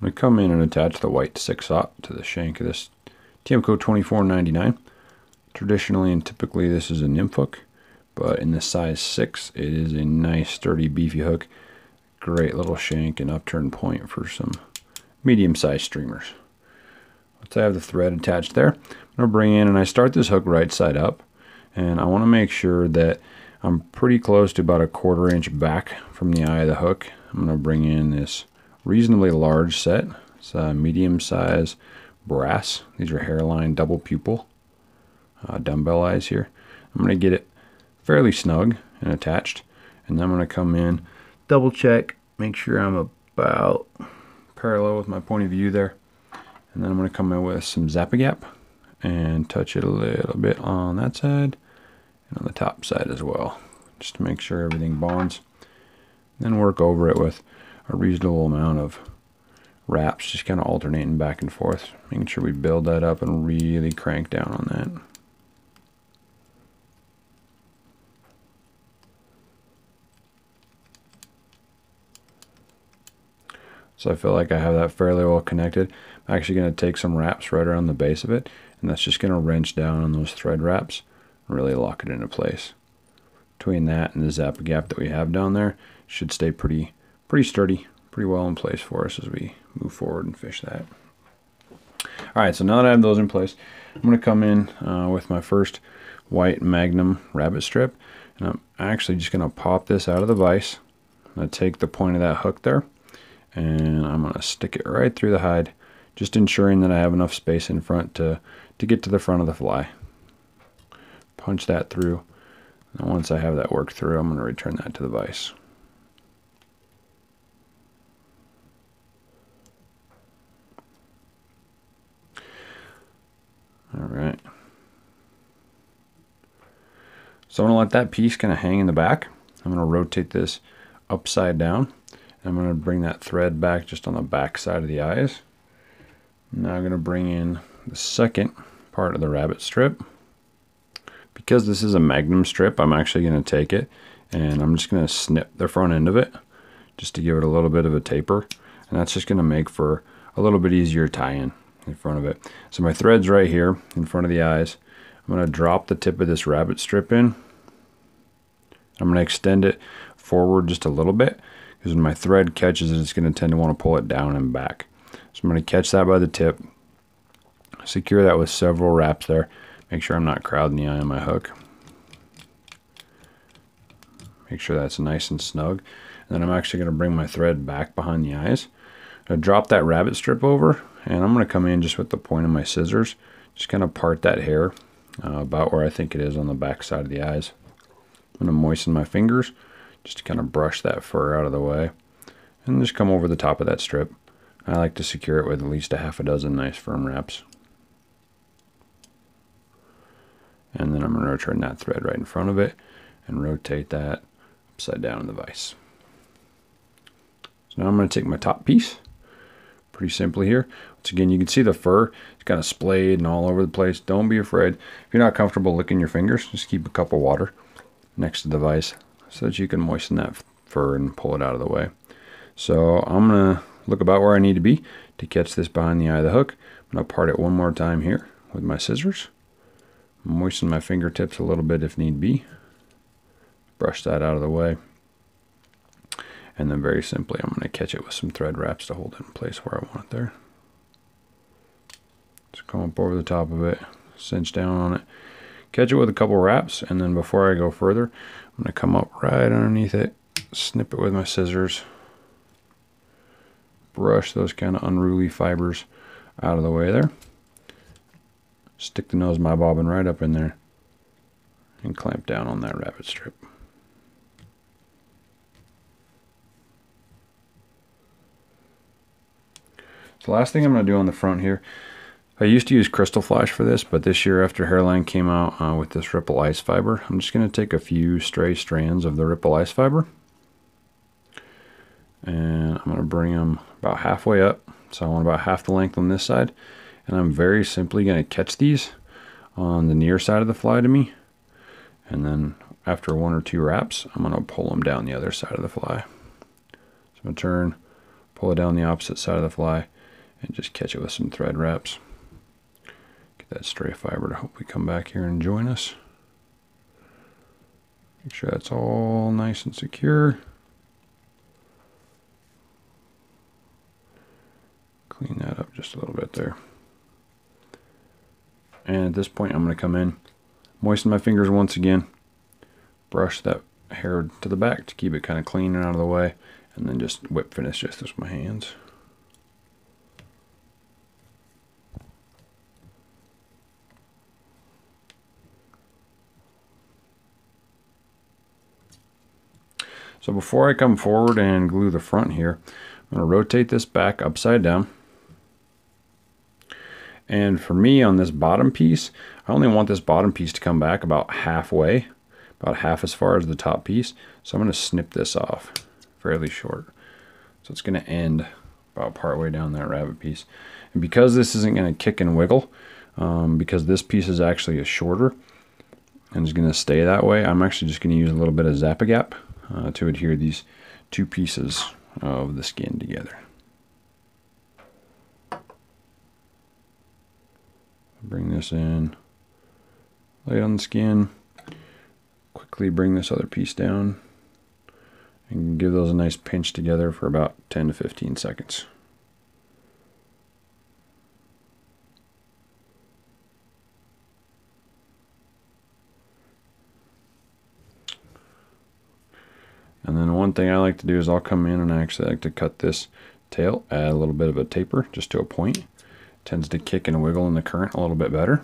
I'm going to come in and attach the white 6-aught to the shank of this Tiemco 2499. Traditionally and typically this is a nymph hook, but in the size 6 it is a nice sturdy beefy hook. Great little shank and upturned point for some medium-sized streamers. Once I have the thread attached there, I'm going to bring in and I start this hook right side up and I want to make sure that I'm pretty close to about a quarter inch back from the eye of the hook. I'm going to bring in this reasonably large set. It's a medium size brass. These are Hareline double pupil uh, dumbbell eyes here. I'm going to get it fairly snug and attached. And then I'm going to come in, double check, make sure I'm about parallel with my point of view there. And then I'm going to come in with some Zap-A-Gap and touch it a little bit on that side and on the top side as well, just to make sure everything bonds. Then work over it with a reasonable amount of wraps, just kind of alternating back and forth, making sure we build that up and really crank down on that. So I feel like I have that fairly well connected. I'm actually going to take some wraps right around the base of it, and that's just going to wrench down on those thread wraps and really lock it into place. Between that and the Zap-A-Gap that we have down there, should stay pretty pretty sturdy, pretty well in place for us as we move forward and fish that. All right, so now that I have those in place, I'm going to come in uh, with my first white Magnum rabbit strip, and I'm actually just going to pop this out of the vise. I'm going to take the point of that hook there, and I'm going to stick it right through the hide, just ensuring that I have enough space in front to, to get to the front of the fly. Punch that through, and once I have that worked through, I'm going to return that to the vise. All right. So I'm going to let that piece kind of hang in the back. I'm going to rotate this upside down. I'm going to bring that thread back just on the back side of the eyes. Now I'm going to bring in the second part of the rabbit strip. Because this is a magnum strip, I'm actually going to take it and I'm just going to snip the front end of it just to give it a little bit of a taper. And that's just going to make for a little bit easier tie-in in front of it. So my thread's right here in front of the eyes. I'm going to drop the tip of this rabbit strip in. I'm going to extend it forward just a little bit because when my thread catches it, it's going to tend to want to pull it down and back. So I'm going to catch that by the tip, secure that with several wraps there. Make sure I'm not crowding the eye on my hook. Make sure that's nice and snug. And then I'm actually going to bring my thread back behind the eyes. Drop that rabbit strip over and I'm going to come in just with the point of my scissors. Just kind of part that hair uh, about where I think it is on the back side of the eyes. I'm going to moisten my fingers just to kind of brush that fur out of the way and just come over the top of that strip. I like to secure it with at least a half a dozen nice firm wraps. And then I'm going to return that thread right in front of it and rotate that upside down in the vise. So now I'm going to take my top piece pretty simply here. Once again, you can see the fur. It's kind of splayed and all over the place. Don't be afraid. If you're not comfortable licking your fingers, just keep a cup of water next to the vise so that you can moisten that fur and pull it out of the way. So I'm going to look about where I need to be to catch this behind the eye of the hook. I'm going to part it one more time here with my scissors. Moisten my fingertips a little bit if need be. Brush that out of the way. And then very simply, I'm going to catch it with some thread wraps to hold it in place where I want it there. Just come up over the top of it, cinch down on it, catch it with a couple wraps, and then before I go further, I'm going to come up right underneath it, snip it with my scissors, brush those kind of unruly fibers out of the way there. Stick the nose of my bobbin right up in there and clamp down on that rabbit strip. So last thing I'm going to do on the front here, I used to use Krystal Flash for this, but this year after Hareline came out uh, with this Ripple Ice Fiber, I'm just going to take a few stray strands of the Ripple Ice Fiber. And I'm going to bring them about halfway up. So I want about half the length on this side. And I'm very simply going to catch these on the near side of the fly to me. And then after one or two wraps, I'm going to pull them down the other side of the fly. So I'm going to turn, pull it down the opposite side of the fly, and just catch it with some thread wraps. Get that stray fiber to hopefully come back here and join us. Make sure that's all nice and secure. Clean that up just a little bit there. And at this point, I'm going to come in, moisten my fingers once again, brush that hair to the back to keep it kind of clean and out of the way, and then just whip finish just with my hands. So before I come forward and glue the front here, I'm going to rotate this back upside down. And for me on this bottom piece, I only want this bottom piece to come back about halfway, about half as far as the top piece. So I'm going to snip this off fairly short. So it's going to end about partway down that rabbit piece. And because this isn't going to kick and wiggle, um, because this piece is actually a shorter and is going to stay that way, I'm actually just going to use a little bit of Zap-A-Gap uh, to adhere these two pieces of the skin together. Bring this in, lay it on the skin, quickly bring this other piece down, and give those a nice pinch together for about 10 to 15 seconds. And one thing I like to do is I'll come in and I actually like to cut this tail, add a little bit of a taper just to a point. Tends to kick and wiggle in the current a little bit better.